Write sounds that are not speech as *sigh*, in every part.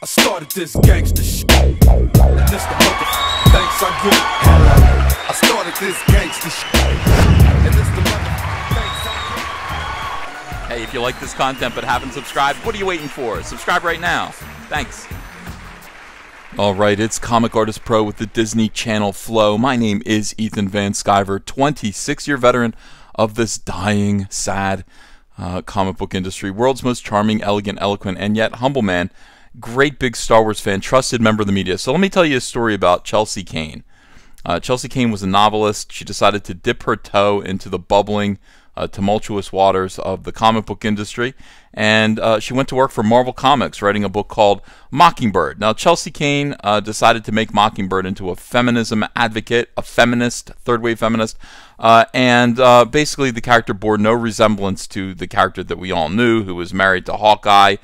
I started this gangster shit. The thanks I get. Hello. I started this gangster shit. And the Hey, if you like this content but haven't subscribed, what are you waiting for? Subscribe right now. Thanks. All right, it's Comic Artist Pro with the Disney Channel Flow. My name is Ethan Van Sciver, 26 year veteran of this dying, sad uh, comic book industry. World's most charming, elegant, eloquent, and yet humble man. Great big Star Wars fan, trusted member of the media. So let me tell you a story about Chelsea Cain. Uh, Chelsea Cain was a novelist. She decided to dip her toe into the bubbling, uh, tumultuous waters of the comic book industry, and uh, she went to work for Marvel Comics, writing a book called Mockingbird. Now, Chelsea Cain uh, decided to make Mockingbird into a feminism advocate, a feminist, third wave feminist, uh, and uh, basically the character bore no resemblance to the character that we all knew, who was married to Hawkeye,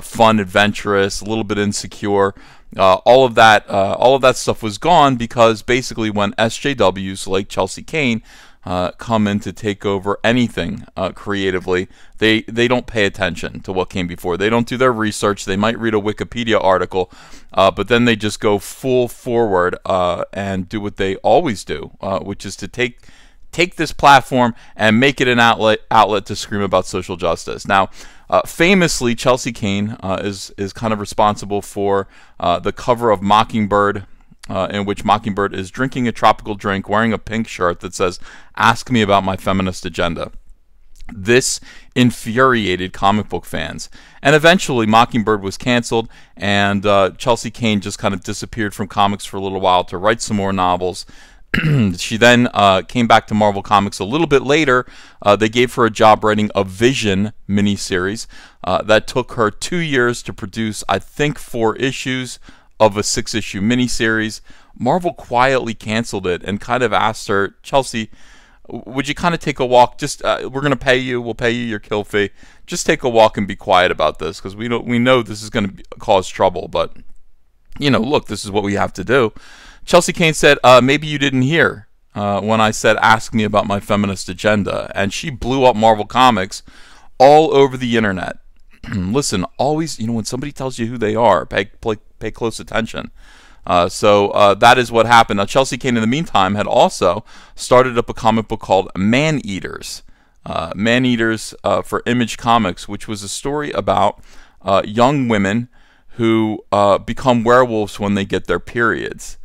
fun, adventurous, a little bit insecure. Uh, all of that, uh, all of that stuff was gone because basically, when SJWs like Chelsea Cain uh, come in to take over anything uh, creatively, they they don't pay attention to what came before. They don't do their research. They might read a Wikipedia article, uh, but then they just go full forward uh, and do what they always do, which is to take take this platform and make it an outlet outlet to scream about social justice. Now, uh, famously, Chelsea Cain uh, is is kind of responsible for uh, the cover of Mockingbird. Uh, in which Mockingbird is drinking a tropical drink, wearing a pink shirt that says, Ask me about my feminist agenda. This infuriated comic book fans. And eventually, Mockingbird was canceled, and uh, Chelsea Cain just kind of disappeared from comics for a little while to write some more novels. *clears throat* she then uh, came back to Marvel Comics a little bit later. Uh, they gave her a job writing a Vision miniseries uh, that took her two years to produce, I think, four issues of a six issue miniseries. Marvel quietly canceled it and kind of asked her, Chelsea, would you kind of take a walk? Just uh, we're going to pay you. We'll pay you your kill fee. Just take a walk and be quiet about this because we don't we know this is going to cause trouble. But you know, look, this is what we have to do. Chelsea Cain said, uh, maybe you didn't hear uh, when I said, ask me about my feminist agenda. And she blew up Marvel Comics all over the internet. *clears throat* Listen, always, you know, when somebody tells you who they are, pay, pay, pay close attention. Uh, so uh, that is what happened. Now, Chelsea Cain, in the meantime, had also started up a comic book called Man Eaters. Uh, Man Eaters uh, for Image Comics, which was a story about uh, young women who uh, become werewolves when they get their periods.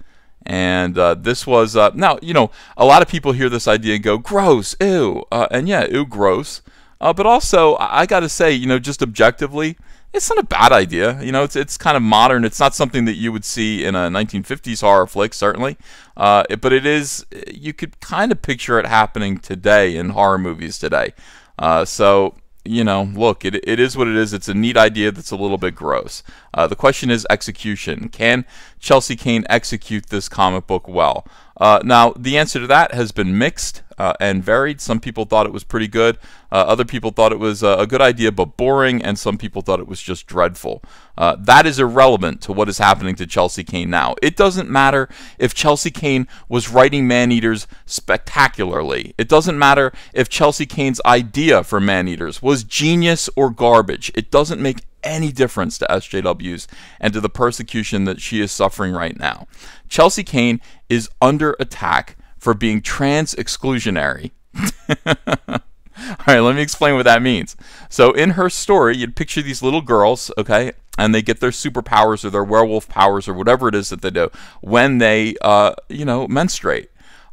And uh, this was uh, now you know a lot of people hear this idea and go gross, ew, uh, and yeah, ew, gross. Uh, but also, I, I got to say, you know, just objectively, it's not a bad idea. You know, it's it's kind of modern. It's not something that you would see in a 1950s horror flick, certainly. Uh, it, but it is. You could kind of picture it happening today in horror movies today. Uh, so you know, look, it, it is what it is. It's a neat idea that's a little bit gross. Uh, the question is execution. Can Chelsea Cain execute this comic book well? Uh, now, the answer to that has been mixed uh, and varied. Some people thought it was pretty good. Uh, other people thought it was uh, a good idea but boring, and some people thought it was just dreadful. Uh, that is irrelevant to what is happening to Chelsea Cain now. It doesn't matter if Chelsea Cain was writing Man Eaters spectacularly. It doesn't matter if Chelsea Cain's idea for Man Eaters was genius or garbage. It doesn't make any difference to SJWs and to the persecution that she is suffering right now. Chelsea Cain is under attack for being trans exclusionary. *laughs* All right, let me explain what that means. So, in her story, you'd picture these little girls, okay, and they get their superpowers or their werewolf powers or whatever it is that they do when they, uh, you know, menstruate.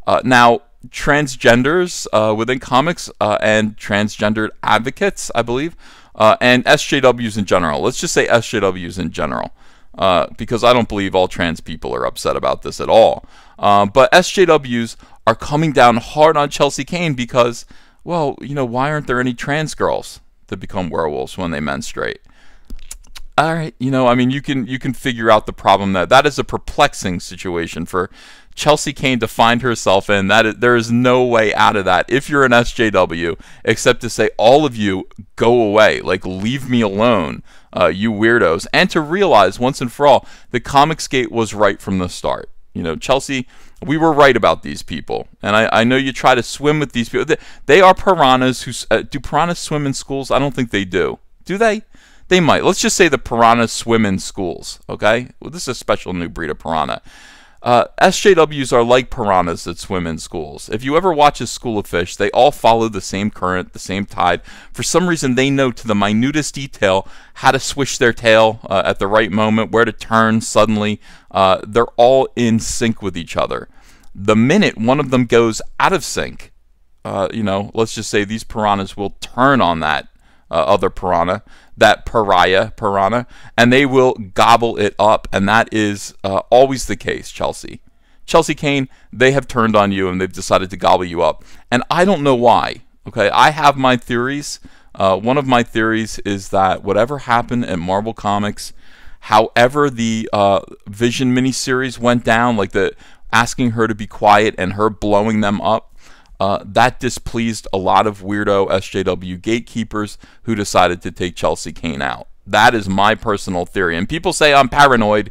Uh, now, transgenders uh, within comics uh, and transgendered advocates, I believe, uh, and SJWs in general. Let's just say SJWs in general, uh, because I don't believe all trans people are upset about this at all. Um, but SJWs are coming down hard on Chelsea Cain because, well, you know, why aren't there any trans girls that become werewolves when they menstruate? all right, you know, I mean, you can you can figure out the problem that that is a perplexing situation for Chelsea Cain to find herself in. That is, there is no way out of that if you're an SJW except to say all of you go away, like leave me alone, uh, you weirdos, and to realize once and for all the Comicsgate was right from the start. You know, Chelsea, we were right about these people, and I, I know you try to swim with these people. They, they are piranhas who uh, do piranhas swim in schools. I don't think they do. Do they? They might. Let's just say the piranhas swim in schools. Okay, well, this is a special new breed of piranha. Uh, SJWs are like piranhas that swim in schools. If you ever watch a school of fish, they all follow the same current, the same tide. For some reason, they know to the minutest detail how to swish their tail uh, at the right moment, where to turn suddenly. Uh, they're all in sync with each other. The minute one of them goes out of sync, uh, you know, let's just say these piranhas will turn on that uh, other piranha, that pariah piranha, and they will gobble it up. And that is uh, always the case, Chelsea. Chelsea Cain, they have turned on you and they've decided to gobble you up. And I don't know why. Okay, I have my theories. Uh, one of my theories is that whatever happened at Marvel Comics, however the uh, Vision miniseries went down, like the asking her to be quiet and her blowing them up, uh, that displeased a lot of weirdo SJW gatekeepers who decided to take Chelsea Cain out. That is my personal theory. And people say I'm paranoid,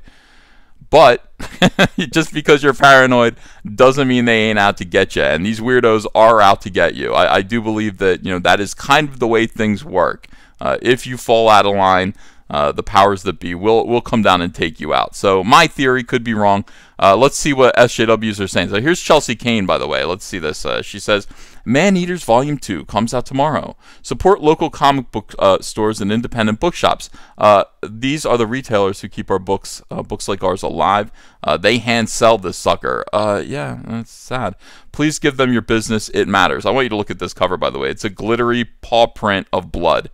but *laughs* just because you're paranoid doesn't mean they ain't out to get you. And these weirdos are out to get you. I, I do believe that you know that is kind of the way things work. Uh, if you fall out of line, uh, the powers that be will will come down and take you out. So my theory could be wrong. Uh, let's see what SJWs are saying. So here's Chelsea Cain, by the way. Let's see this. Uh, she says, "Man Eaters Volume Two comes out tomorrow. Support local comic book uh, stores and independent bookshops. Uh, these are the retailers who keep our books, books like ours, alive. they hand sell this sucker. yeah, that's sad. Please give them your business. It matters. I want you to look at this cover, by the way. It's a glittery paw print of blood."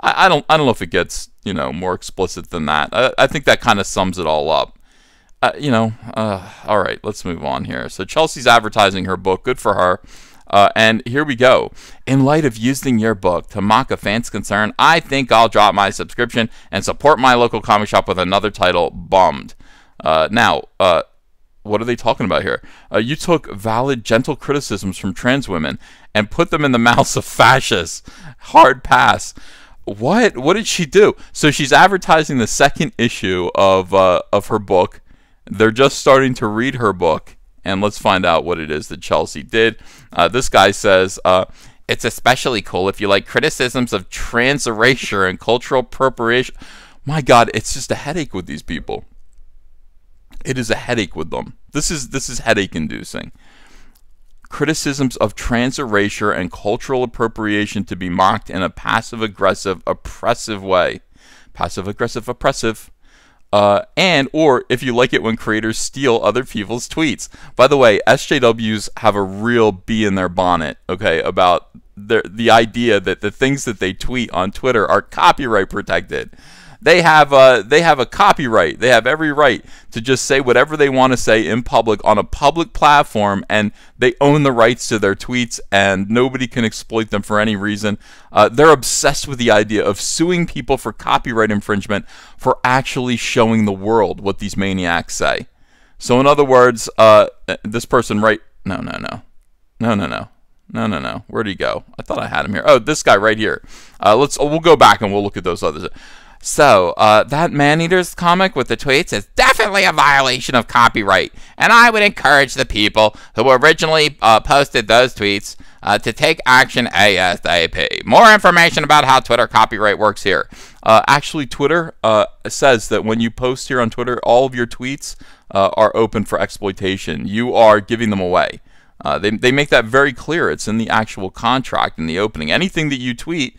I, I, don't I don't know if it gets you know more explicit than that. I, I think that kind of sums it all up. Uh, you know, uh, all right, let's move on here. So Chelsea's advertising her book. Good for her. Uh, and here we go. In light of using your book to mock a fan's concern, I think I'll drop my subscription and support my local comic shop with another title, Bummed. Uh, now, uh, what are they talking about here? Uh, you took valid, gentle criticisms from trans women and put them in the *laughs* mouths of fascists. Hard pass. What? What did she do? So she's advertising the second issue of uh, of her book. They're just starting to read her book, and let's find out what it is that Chelsea did. Uh, this guy says. Uh, it's especially cool if you like criticisms of trans erasure and cultural appropriation. My God, it's just a headache with these people. It is a headache with them. This is this is headache inducing criticisms of trans erasure and cultural appropriation to be mocked in a passive aggressive, oppressive way. Passive aggressive, oppressive. Uh, and or if you like it when creators steal other people's tweets. By the way, SJWs have a real bee in their bonnet, okay, about their, the idea that the things that they tweet on Twitter are copyright protected. They have uh, they have a copyright. They have every right to just say whatever they want to say in public on a public platform, and they own the rights to their tweets, and nobody can exploit them for any reason. Uh, they're obsessed with the idea of suing people for copyright infringement for actually showing the world what these maniacs say. So, in other words, uh, this person right? No, no, no, no, no, no. No, no, no. Where'd he go? I thought I had him here. Oh, this guy right here. Uh, let's. We'll go back and we'll look at those others. So, uh, that Maneaters comic with the tweets is definitely a violation of copyright, and I would encourage the people who originally uh, posted those tweets uh, to take action ASAP. More information about how Twitter copyright works here. Uh, actually, Twitter uh, says that when you post here on Twitter, all of your tweets uh, are open for exploitation. You are giving them away. they, they make that very clear. It's in the actual contract in the opening. Anything that you tweet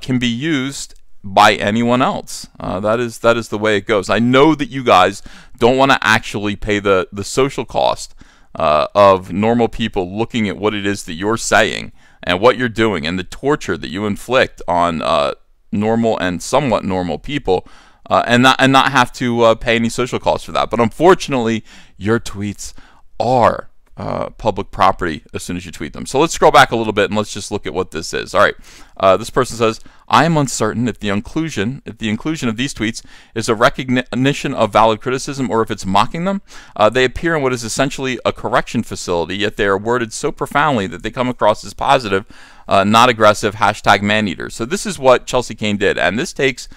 can be used by anyone else. Uh, that is that is the way it goes. I know that you guys don't want to actually pay the the social cost uh, of normal people looking at what it is that you're saying and what you're doing and the torture that you inflict on uh, normal and somewhat normal people. Uh, and not and not have to uh, pay any social costs for that, but unfortunately, your tweets are uh, public property as soon as you tweet them. So let's scroll back a little bit and let's just look at what this is. All right, uh, this person says, "I am uncertain if the inclusion, if the inclusion of these tweets is a recognition of valid criticism or if it's mocking them. Uh, they appear in what is essentially a correction facility, yet they are worded so profoundly that they come across as positive, uh, not aggressive. Hashtag man eaters. So this is what Chelsea Cain did, and this takes."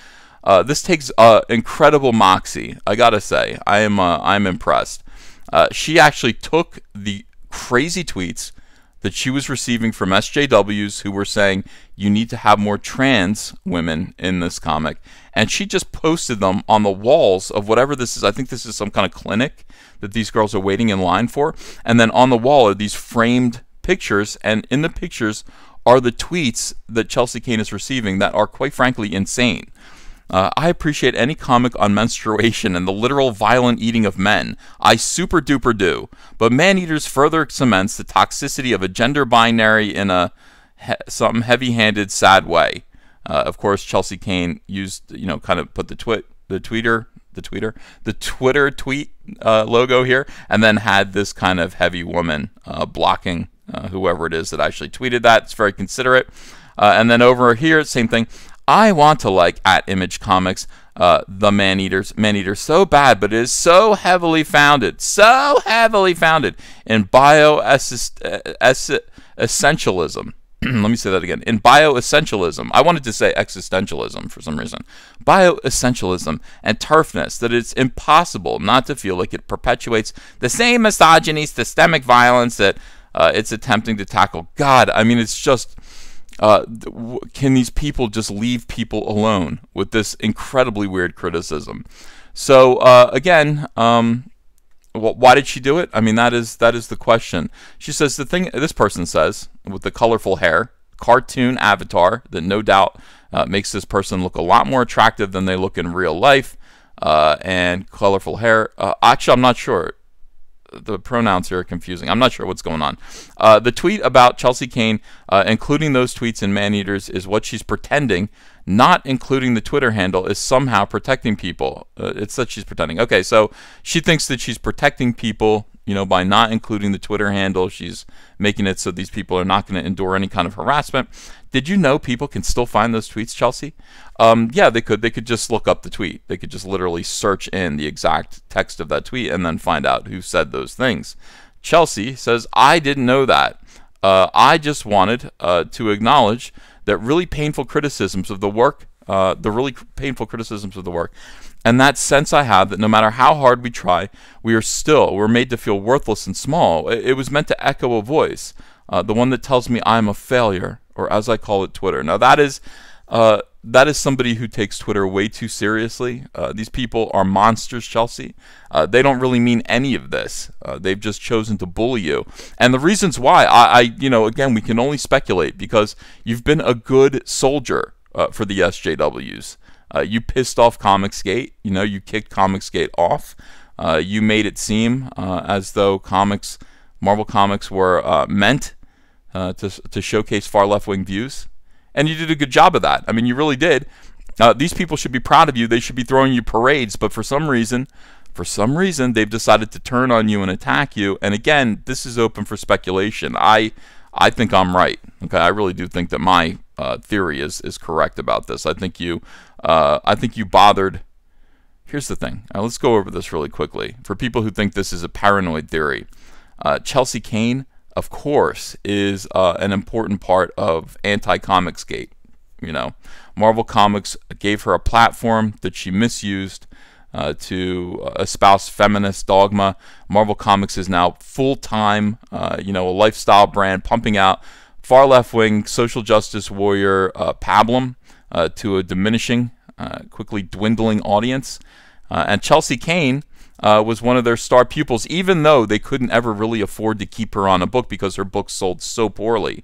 Uh, this takes uh, incredible moxie. I gotta say, I am I'm impressed. Uh, she actually took the crazy tweets that she was receiving from SJWs who were saying you need to have more trans women in this comic. And she just posted them on the walls of whatever this is. I think this is some kind of clinic that these girls are waiting in line for. And then on the wall are these framed pictures. And in the pictures are the tweets that Chelsea Cain is receiving that are, quite frankly, insane. Uh, I appreciate any comic on menstruation and the literal violent eating of men. I super duper do. But Man Eaters further cements the toxicity of a gender binary in a he- some heavy-handed, sad way. Uh, of course, Chelsea Cain used, you know, kind of put the twit, the tweeter, the tweeter, the Twitter tweet uh, logo here, and then had this kind of heavy woman uh, blocking uh, whoever it is that actually tweeted that. It's very considerate. Uh, and then over here, same thing. I want to like at Image Comics, uh, the Man Eaters, Man Eater so bad, but it is so heavily founded, so heavily founded in bio essentialism. *clears throat* Let me say that again. In bioessentialism, I wanted to say existentialism for some reason. Bioessentialism and turfness that it's impossible not to feel like it perpetuates the same misogyny, systemic violence that uh, it's attempting to tackle. God, I mean, it's just uh, can these people just leave people alone with this incredibly weird criticism? So uh, again, um, why did she do it? I mean, that is that is the question. She says the thing. This person says with the colorful hair, cartoon avatar that no doubt uh, makes this person look a lot more attractive than they look in real life, uh, and colorful hair. Uh, actually, I'm not sure the pronouns here are confusing. I'm not sure what's going on. Uh, the tweet about Chelsea Cain, uh, including those tweets in Maneaters, is what she's pretending. Not including the Twitter handle is somehow protecting people. Uh, it's that she's pretending. Okay, so she thinks that she's protecting people, you know, by not including the Twitter handle. She's making it so these people are not going to endure any kind of harassment. Did you know people can still find those tweets, Chelsea? Um, yeah, they could. They could just look up the tweet. They could just literally search in the exact text of that tweet and then find out who said those things. Chelsea says, I didn't know that. Uh, I just wanted uh, to acknowledge that really painful criticisms of the work, uh, the really painful criticisms of the work, and that sense I have that no matter how hard we try, we are still, we're made to feel worthless and small. It, it was meant to echo a voice, uh, the one that tells me I'm a failure, or as I call it, Twitter. Now that is uh, that is somebody who takes Twitter way too seriously. Uh, these people are monsters, Chelsea. Uh, they don't really mean any of this. Uh, they've just chosen to bully you. And the reasons why, I, I, you know, again, we can only speculate because you've been a good soldier uh, for the SJWs. Uh, you pissed off Comicsgate. You know, you kicked Comicsgate off. you made it seem as though comics, Marvel Comics, were meant to to showcase far left wing views and you did a good job of that. I mean, you really did. Uh, these people should be proud of you. They should be throwing you parades, but for some reason, for some reason, they've decided to turn on you and attack you. And again, this is open for speculation. I, I think I'm right. Okay, I really do think that my uh, theory is is correct about this. I think you, uh, I think you bothered. Here's the thing. Now, let's go over this really quickly. For people who think this is a paranoid theory, uh, Chelsea Cain, of course, is uh, an important part of anti-comics gate. You know, Marvel Comics gave her a platform that she misused uh, to uh, espouse feminist dogma. Marvel Comics is now full-time, uh, you know, a lifestyle brand pumping out far left-wing social justice warrior uh, pablum uh, to a diminishing, quickly dwindling audience. and Chelsea Cain uh, was one of their star pupils, even though they couldn't ever really afford to keep her on a book because her book sold so poorly.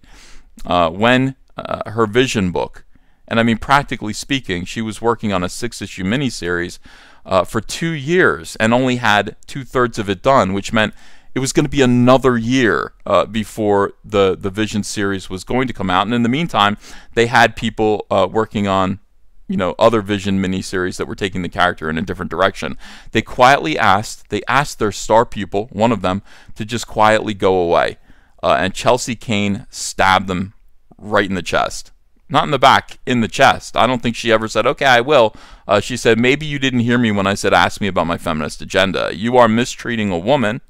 Uh, when uh, her Vision book, and I mean, practically speaking, she was working on a six issue miniseries uh, for two years and only had two thirds of it done, which meant it was going to be another year uh, before the, the Vision series was going to come out. And in the meantime, they had people uh, working on you know other vision miniseries that were taking the character in a different direction. They quietly asked they asked their star pupil one of them to just quietly go away. Uh, and chelsea Cain stabbed them right in the chest. Not in the back in the chest. I don't think she ever said okay i will. Uh, she said maybe you didn't hear me when i said ask me about my feminist agenda. You are mistreating a woman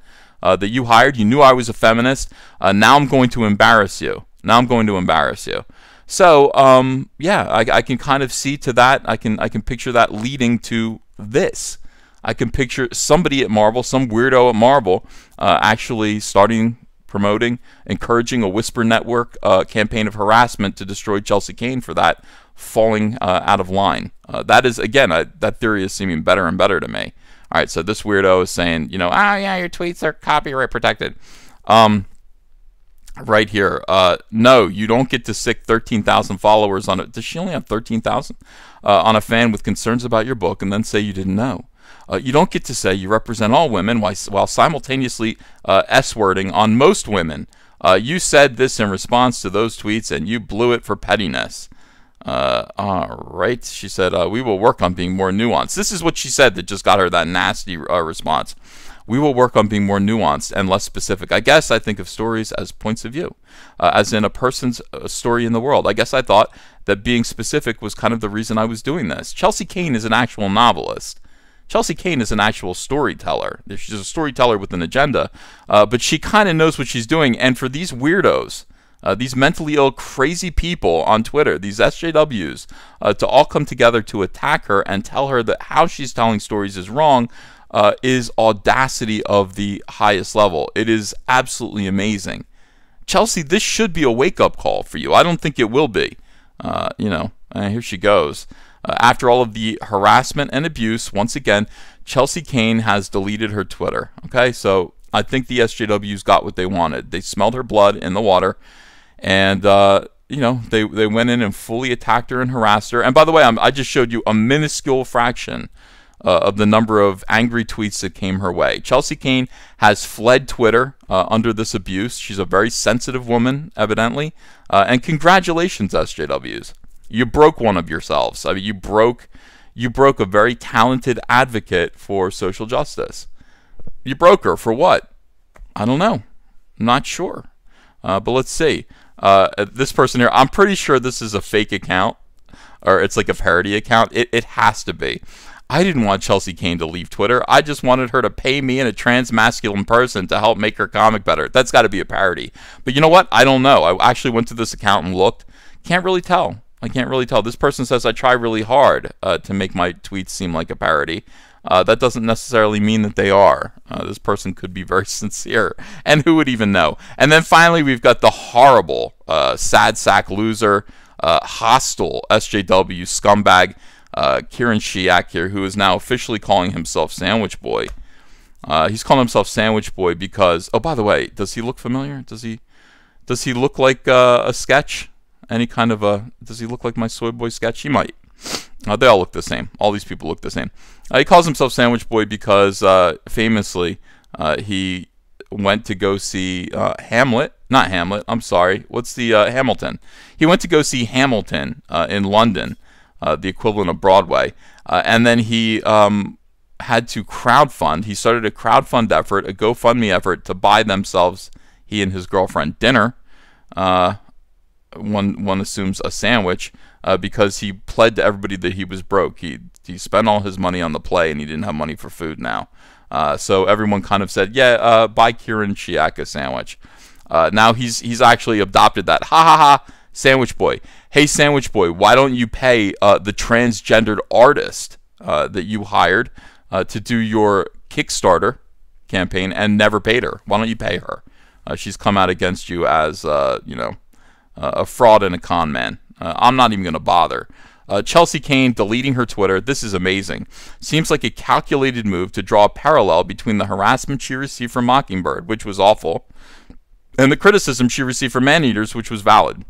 uh, that you hired you knew i was a feminist uh, now i'm going to embarrass you now i'm going to embarrass you so um, yeah, I, I can kind of see to that. I can I can picture that leading to this. I can picture somebody at Marvel, some weirdo at Marvel, uh, actually starting promoting, encouraging a Whisper Network uh, campaign of harassment to destroy Chelsea Cain for that falling uh, out of line. Uh, that is, again, that theory is seeming better and better to me. All right, so this weirdo is saying, you know, oh yeah, your tweets are copyright protected. Um, right here. Uh, no, you don't get to sick 13,000 followers on it. Does she only have 13,000 uh, on a fan with concerns about your book and then say you didn't know? Uh, you don't get to say you represent all women while, while simultaneously uh, S-wording on most women. Uh, you said this in response to those tweets and you blew it for pettiness. Uh, all right, she said, we will work on being more nuanced. This is what she said that just got her that nasty response we will work on being more nuanced and less specific. I guess I think of stories as points of view, uh, as in a person's uh, story in the world. I guess I thought that being specific was kind of the reason I was doing this. Chelsea Cain is an actual novelist. Chelsea Cain is an actual storyteller. She's a storyteller with an agenda, uh, but she kind of knows what she's doing. And for these weirdos, uh, these mentally ill, crazy people on Twitter, these SJWs, uh, to all come together to attack her and tell her that how she's telling stories is wrong, uh, is audacity of the highest level. It is absolutely amazing. Chelsea, this should be a wake up call for you. I don't think it will be. Uh, you know, uh, here she goes. Uh, after all of the harassment and abuse, once again, Chelsea Cain has deleted her Twitter. Okay, so I think the SJWs got what they wanted. They smelled her blood in the water, and uh, you know they they went in and fully attacked her and harassed her. And by the way, I'm, i just showed you a minuscule fraction uh, of the number of angry tweets that came her way. Chelsea Cain has fled Twitter uh, under this abuse. She's a very sensitive woman, evidently. Uh, and congratulations, SJWs. You broke one of yourselves. I mean, you broke, you broke a very talented advocate for social justice. You broke her for what? I don't know. I'm not sure. Uh, but let's see. Uh, this person here, I'm pretty sure this is a fake account or it's like a parody account. It, it has to be. I didn't want Chelsea Cain to leave Twitter. I just wanted her to pay me in a trans masculine person to help make her comic better. That's got to be a parody. But you know what? I don't know. I actually went to this account and looked. Can't really tell. I can't really tell. This person says I try really hard uh, to make my tweets seem like a parody. Uh, that doesn't necessarily mean that they are. Uh, this person could be very *laughs* sincere, and who would even know? And then finally, we've got the horrible, uh, sad sack loser, uh, hostile SJW scumbag uh, Kieran Shiach here, who is now officially calling himself Sandwich Boy. Uh, he's calling himself Sandwich Boy because, oh, by the way, does he look familiar? Does he, does he look like a sketch? Any kind of a, does he look like my Soy Boy sketch? He might. Uh, they all look the same. All these people look the same. Uh, he calls himself Sandwich Boy because, uh, famously, uh, he went to go see Hamlet. Not Hamlet. I'm sorry. What's the Hamilton? He went to go see Hamilton in London uh, the equivalent of Broadway. Uh, and then he um, had to crowdfund. He started a crowdfund effort, a GoFundMe effort to buy themselves, he and his girlfriend, dinner. Uh, one one assumes a sandwich uh, because he pled to everybody that he was broke. He he spent all his money on the play and he didn't have money for food now. Uh, so everyone kind of said, "Yeah, uh, buy Kieran Shiach a sandwich." now he's he's actually adopted that. Ha ha ha! Sandwich Boy. Hey, Sandwich Boy, why don't you pay uh, the transgendered artist uh, that you hired uh, to do your Kickstarter campaign and never paid her? Why don't you pay her? Uh, she's come out against you as, uh, you know, a fraud and a con man. Uh, I'm not even going to bother. Chelsea Cain deleting her Twitter. This is amazing. Seems like a calculated move to draw a parallel between the harassment she received from Mockingbird, which was awful, and the criticism she received from Maneaters, which was valid.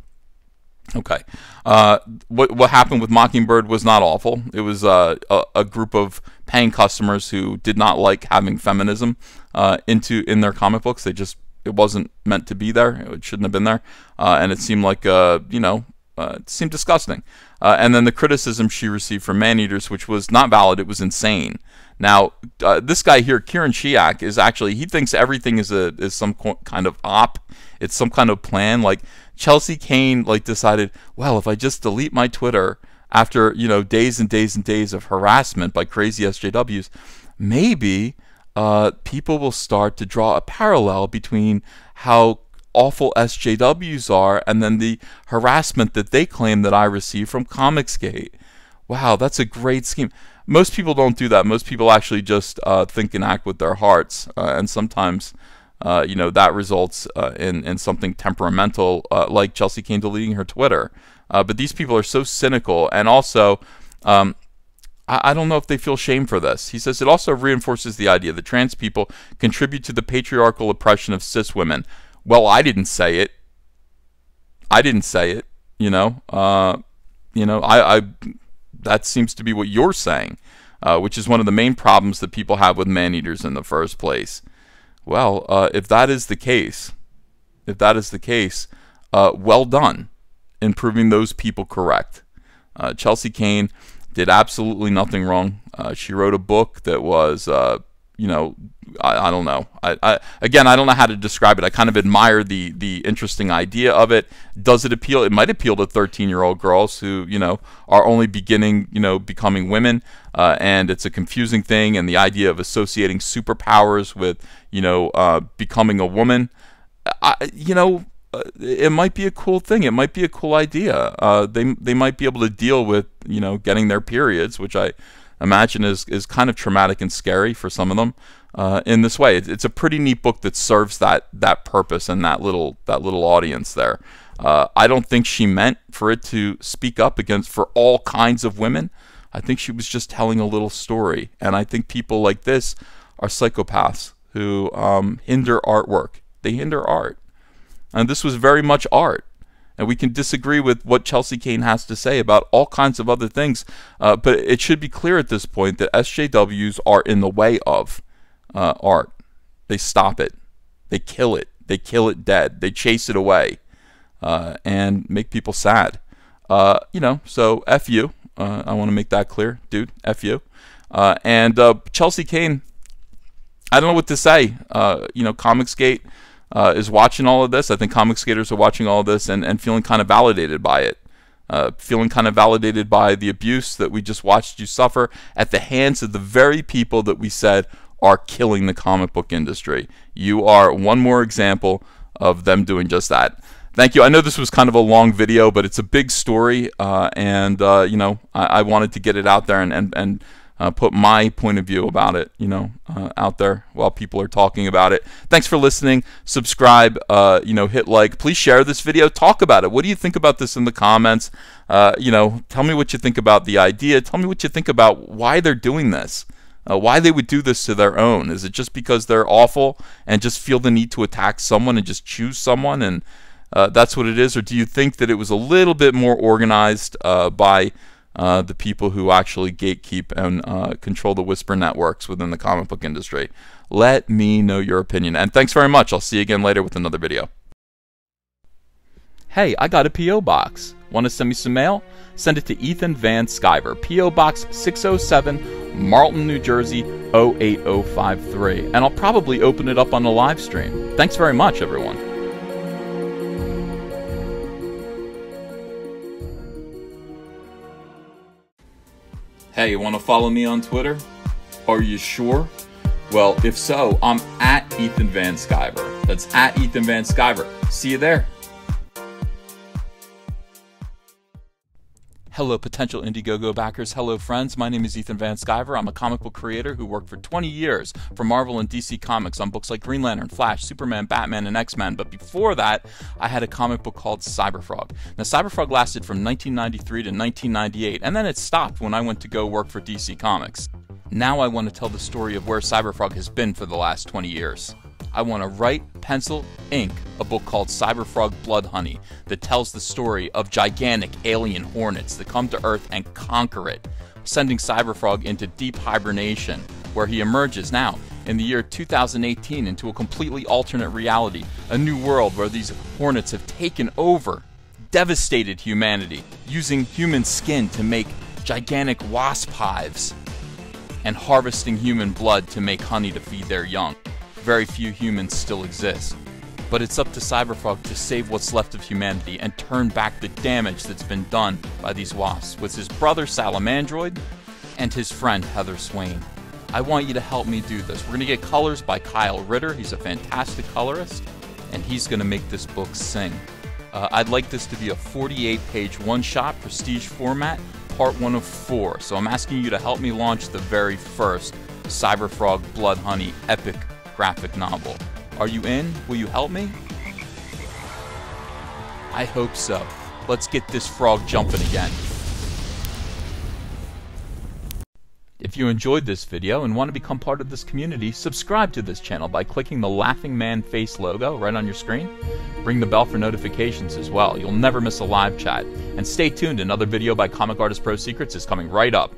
Okay. Uh, what what happened with Mockingbird was not awful. It was uh, a, a, group of paying customers who did not like having feminism uh, into in their comic books. They just it wasn't meant to be there. It shouldn't have been there, uh, and it seemed like uh, you know uh, it seemed disgusting. and then the criticism she received from Maneaters, which was not valid. It was insane. Now, uh, this guy here, Kieran Shiach, is actually he thinks everything is a is some kind of op. It's some kind of plan. Like Chelsea Cain, like decided, well, if I just delete my Twitter after you know days and days and days of harassment by crazy SJWs, maybe uh, people will start to draw a parallel between how awful SJWs are and then the harassment that they claim that I receive from Comicsgate. Wow, that's a great scheme most people don't do that. Most people actually just uh, think and act with their hearts, uh, and sometimes uh, you know, that results uh, in, in something temperamental uh, like Chelsea Cain deleting her Twitter. But these people are so cynical, and also, um, I, don't know if they feel shame for this. He says it also reinforces the idea that trans people contribute to the patriarchal oppression of cis women. Well, I didn't say it. I didn't say it. You know, uh, you know, I, I that seems to be what you're saying, uh, which is one of the main problems that people have with man eaters in the first place. Well, uh, if that is the case, if that is the case, uh, well done in proving those people correct. Uh, Chelsea Cain did absolutely nothing wrong. Uh, she wrote a book that was, uh, you know, I, I don't know. I, I, again, I don't know how to describe it. I kind of admire the the interesting idea of it. Does it appeal? It might appeal to 13 year old girls who you know are only beginning, you know, becoming women, uh, and it's a confusing thing. And the idea of associating superpowers with you know uh, becoming a woman, I, you know, it might be a cool thing. It might be a cool idea. Uh, they they might be able to deal with you know getting their periods, which I imagine is is kind of traumatic and scary for some of them. Uh, in this way, it's, it's a pretty neat book that serves that that purpose and that little that little audience there. Uh, I don't think she meant for it to speak up against for all kinds of women. I think she was just telling a little story, and I think people like this are psychopaths who um, hinder artwork. They hinder art. And this was very much art. And we can disagree with what Chelsea Cain has to say about all kinds of other things. Uh, but it should be clear at this point that SJWs are in the way of uh, art. They stop it, they kill it, they kill it dead, they chase it away, uh, and make people sad. Uh, you know, so F you. Uh, I want to make that clear, dude. F you. Uh, and Chelsea Cain, I don't know what to say. you know, Comicsgate uh, is watching all of this. I think Comicsgaters are watching all of this and, and feeling kind of validated by it. Uh, feeling kind of validated by the abuse that we just watched you suffer at the hands of the very people that we said are killing the comic book industry. You are one more example of them doing just that. Thank you. I know this was kind of a long video, but it's a big story, uh, and uh, you know I, I, wanted to get it out there and and, and uh, put my point of view about it, you know, uh, out there while people are talking about it. Thanks for listening. Subscribe, uh, you know, hit like. Please share this video. Talk about it. What do you think about this in the comments? Uh, you know, tell me what you think about the idea. Tell me what you think about why they're doing this. Uh, why they would do this to their own? Is it just because they're awful and just feel the need to attack someone and just choose someone and uh, that's what it is? Or do you think that it was a little bit more organized by uh, the people who actually gatekeep and uh, control the whisper networks within the comic book industry. Let me know your opinion. And thanks very much. I'll see you again later with another video. Hey, I got a P.O. box. Want to send me some mail? Send it to Ethan Van Sciver, P.O. Box 607, Marlton, New Jersey 08053. And I'll probably open it up on the live stream. Thanks very much, everyone. Hey, you want to follow me on Twitter? Are you sure? Well, if so, I'm at Ethan Van Sciver. That's at Ethan Van Sciver. See you there. Hello, potential Indiegogo backers. Hello, friends. My name is Ethan Van Sciver. I'm a comic book creator who worked for 20 years for Marvel and DC Comics on books like Green Lantern, Flash, Superman, Batman, and X Men. But before that, I had a comic book called Cyberfrog. Now, Cyberfrog lasted from 1993 to 1998, and then it stopped when I went to go work for DC Comics. Now I want to tell the story of where Cyberfrog has been for the last 20 years. I want to write, pencil, ink a book called Cyberfrog Blood Honey that tells the story of gigantic alien hornets that come to Earth and conquer it, sending Cyberfrog into deep hibernation, where he emerges now in the year 2018 into a completely alternate reality, a new world where these hornets have taken over, devastated humanity, using human skin to make gigantic wasp hives, and harvesting human blood to make honey to feed their young very few humans still exist. But it's up to Cyberfrog to save what's left of humanity and turn back the damage that's been done by these wasps with his brother Salamandroid and his friend Heather Swain. I want you to help me do this. We're going to get colors by Kyle Ritter. He's a fantastic colorist, and he's going to make this book sing. Uh, I'd like this to be a 48 page one shot prestige format, part one of four. So I'm asking you to help me launch the very first Cyberfrog Blood Honey epic graphic novel. Are you in? Will you help me? I hope so. Let's get this frog jumping again. If you enjoyed this video and want to become part of this community, subscribe to this channel by clicking the laughing man face logo right on your screen. Ring the bell for notifications as well. You'll never miss a live chat. And stay tuned, another video by Comic Artist Pro Secrets is coming right up.